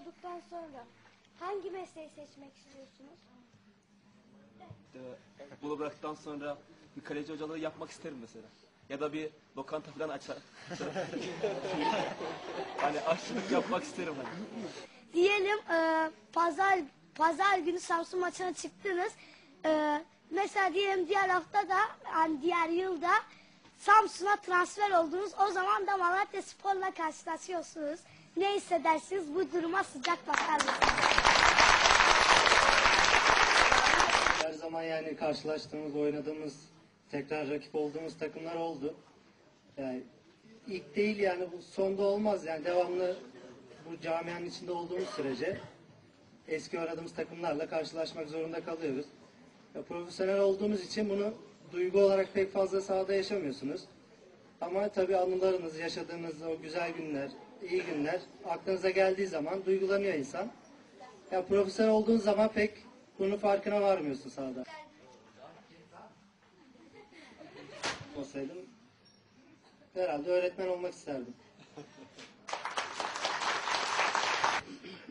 olduktan sonra hangi mesleği seçmek istiyorsunuz? Ee, Futbolu bıraktıktan sonra bir kaleci hocalığı yapmak isterim mesela. Ya da bir lokanta falan açar. hani aşçılık yapmak isterim hani. Diyelim e, pazar pazar günü Samsun maçına çıktınız. E, mesela diyelim diğer hafta da yani diğer yılda Samsun'a transfer oldunuz. O zaman da Malatya Spor'la karşılaşıyorsunuz. Ne hissedersiniz? Bu duruma sıcak bakar mısınız? Her zaman yani karşılaştığımız, oynadığımız, tekrar rakip olduğumuz takımlar oldu. Yani ilk değil yani bu sonda olmaz yani devamlı bu camianın içinde olduğumuz sürece eski aradığımız takımlarla karşılaşmak zorunda kalıyoruz. Ya, profesyonel olduğumuz için bunu duygu olarak pek fazla sahada yaşamıyorsunuz. Ama tabii anılarınız, yaşadığınız o güzel günler, iyi günler aklınıza geldiği zaman duygulanıyor insan. Ya profesyonel olduğun zaman pek bunun farkına varmıyorsun sahada. Olsaydım herhalde öğretmen olmak isterdim.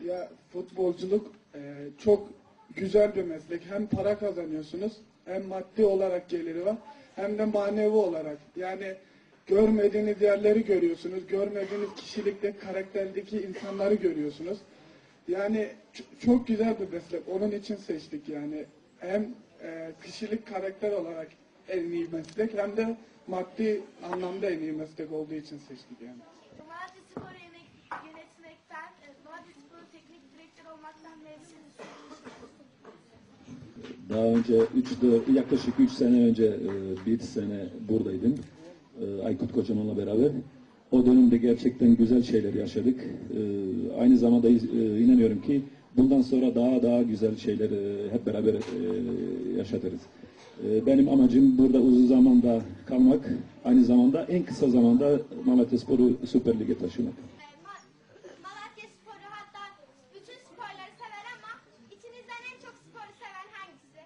Ya futbolculuk e, çok güzel bir meslek. Hem para kazanıyorsunuz, hem maddi olarak geliri var, hem de manevi olarak. Yani görmediğiniz yerleri görüyorsunuz, görmediğiniz kişilikte, karakterdeki insanları görüyorsunuz. Yani çok güzel bir meslek. Onun için seçtik yani. Hem e, kişilik karakter olarak en iyi meslek hem de maddi anlamda en iyi meslek olduğu için seçtik yani. Malatya Spor'u yönetmekten, e, Malatya Spor'u teknik direktör olmaktan memnunsunuz. Daha önce üç, dört- yaklaşık 3 sene önce e, bir sene buradaydım. E, Aykut Kocaman'la beraber. O dönemde gerçekten güzel şeyler yaşadık. E, Aynı zamanda e, inanıyorum ki bundan sonra daha daha güzel şeyler e, hep beraber e, yaşatırız. E, Benim amacım burada uzun zamanda kalmak, aynı zamanda en kısa zamanda Malatyaspor'u Süper Lig'e taşımak. Malatya sporu hatta bütün sporları sever ama içinizden en çok sporu seven hangisi?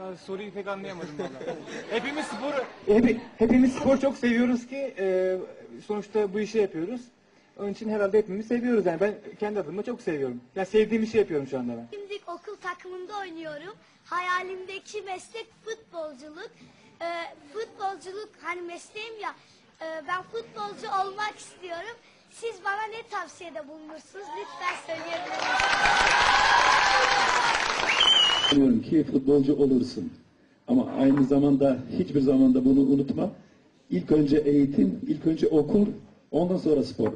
Ya soruyu pek anlayamadım valla. hepimiz spor hep, hepimiz spor çok seviyoruz ki e, sonuçta bu işi yapıyoruz. Onun için herhalde hepimiz seviyoruz yani ben kendi adıma çok seviyorum. Ya sevdiğim işi yapıyorum şu anda ben. Şimdi okul takımında oynuyorum. Hayalimdeki meslek futbolculuk. Ee, futbolculuk hani mesleğim ya. e, ben futbolcu olmak istiyorum. Siz bana ne tavsiyede bulunursunuz? Lütfen söyleyebilir misiniz? Biliyorum ki futbolcu olursun. Ama aynı zamanda hiçbir zamanda bunu unutma. İlk önce eğitim, ilk önce okul, ondan sonra spor.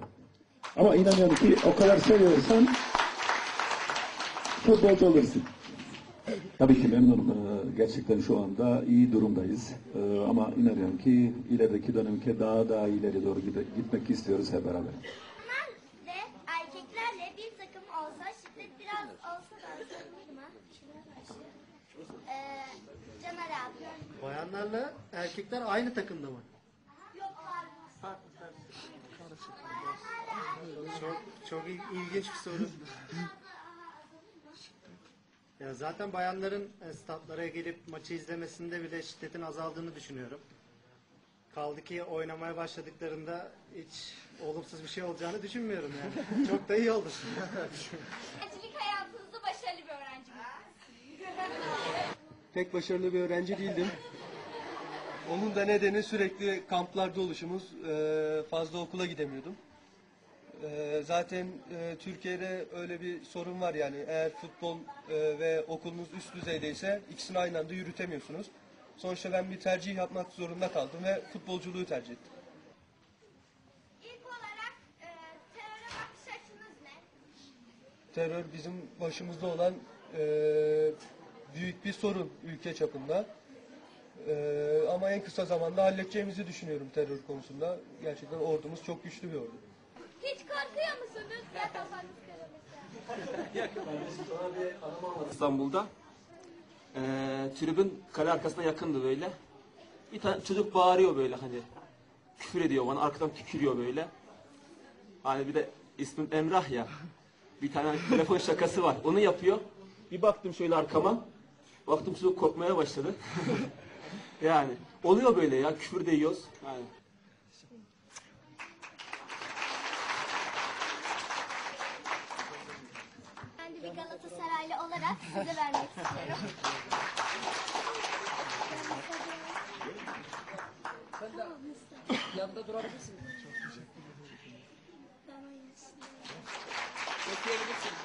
Ama inanıyorum ki o kadar seviyorsan futbolcu olursun. Tabii ki memnunum. Ee, Gerçekten şu anda iyi durumdayız. Ee, Ama inanıyorum ki ilerideki dönemke daha daha ileri doğru gitmek istiyoruz hep beraber. Erkeklerle bir takım olsa şiddet biraz olsa da? Ee, Caner abi. Bayanlarla erkekler aynı takımda mı? Yok var. Çok çok il- ilginç bir soru. Ya zaten bayanların e, statlara gelip maçı izlemesinde bile şiddetin azaldığını düşünüyorum. Kaldı ki oynamaya başladıklarında hiç olumsuz bir şey olacağını düşünmüyorum yani. Çok da iyi olur. Öğrencilik hayatınızda başarılı bir öğrenci misiniz? Pek başarılı bir öğrenci değildim. Onun da nedeni sürekli kamplarda oluşumuz. Eee, Fazla okula gidemiyordum. Eee, Zaten eee, Türkiye'de öyle bir sorun var yani eğer futbol eee, ve okulunuz üst düzeydeyse ikisini aynı anda yürütemiyorsunuz. Sonuçta ben bir tercih yapmak zorunda kaldım ve futbolculuğu tercih ettim. İlk olarak e, teröre bakış açınız ne? Terör bizim başımızda olan eee, büyük bir sorun ülke çapında. Eee, ama en kısa zamanda halledeceğimizi düşünüyorum terör konusunda. Gerçekten ordumuz çok güçlü bir ordu. Hiç korkuyor musunuz? Ya kafanız. İstanbul'da. Ee, tribün kale arkasına yakındı böyle. Bir tane çocuk bağırıyor böyle hani. Küfür ediyor bana arkadan tükürüyor böyle. Hani bir de ismim Emrah ya. Bir tane telefon şakası var. Onu yapıyor. Bir baktım şöyle arkama. Baktım su kokmaya başladı. yani oluyor böyle ya. Küfür de yiyoruz. Yani. Ben de bir Galatasaraylı olarak size vermek istiyorum. Sen de yanında durabilirsin. Bekleyebilirsin.